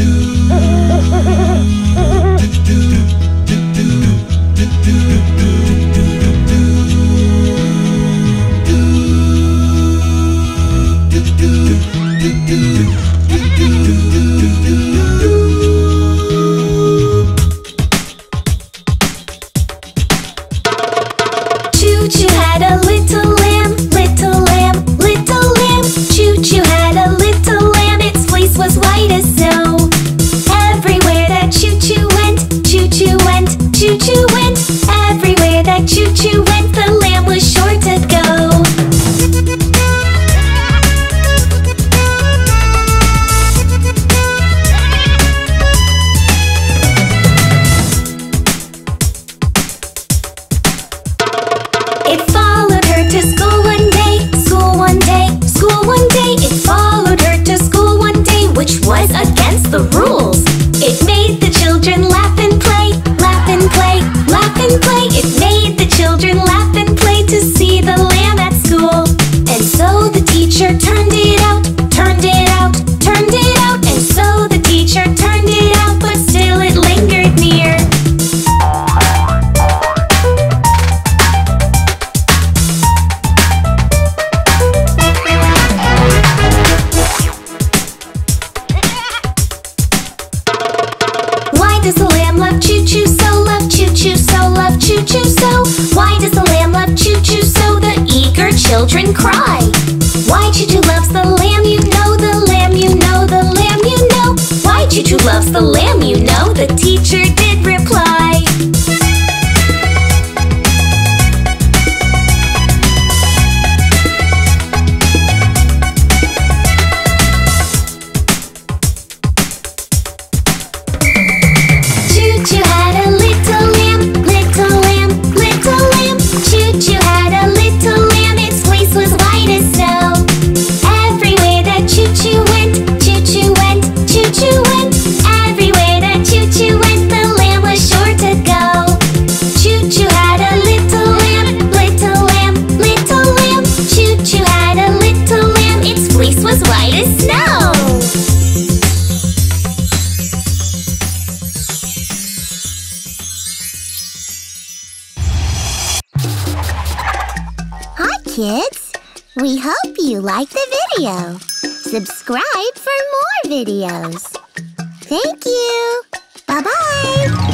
do do It followed her to school one day, school one day, school one day. It followed her to school one day, which was against the rules. It made the children laugh and play, laugh and play, laugh and play. It made the children laugh and play to see the lamb at school. And so the teacher turned Why does the lamb love ChuChu so? Love ChuChu so? Love ChuChu so? Why does the lamb love ChuChu so? The eager children cry. Why ChuChu loves the kids! We hope you liked the video. Subscribe for more videos. Thank you. Bye-bye.